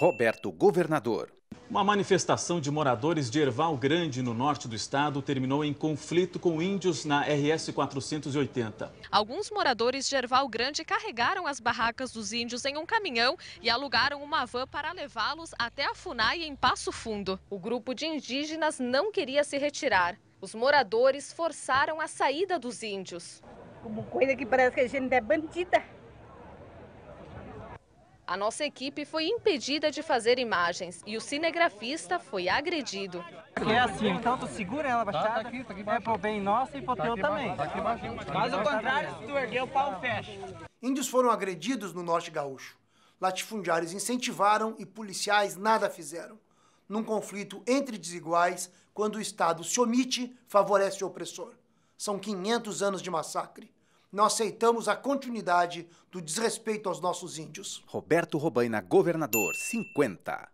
Roberto Governador. Uma manifestação de moradores de Erval Grande, no norte do estado, terminou em conflito com índios na RS 480. Alguns moradores de Erval Grande carregaram as barracas dos índios em um caminhão e alugaram uma van para levá-los até a FUNAI em Passo Fundo. O grupo de indígenas não queria se retirar. Os moradores forçaram a saída dos índios. Como coisa que parece que a gente é bandida. A nossa equipe foi impedida de fazer imagens e o cinegrafista foi agredido. É assim, então tu segura ela baixada, tá, tá aqui, tá aqui é pro bem nosso e pro teu também. Tá Mas o contrário, se tu erguer o pau fecha. Índios foram agredidos no norte gaúcho. Latifundiários incentivaram e policiais nada fizeram. Num conflito entre desiguais, quando o Estado se omite, favorece o opressor. São 500 anos de massacre não aceitamos a continuidade do desrespeito aos nossos índios. Roberto Robaina, governador, 50.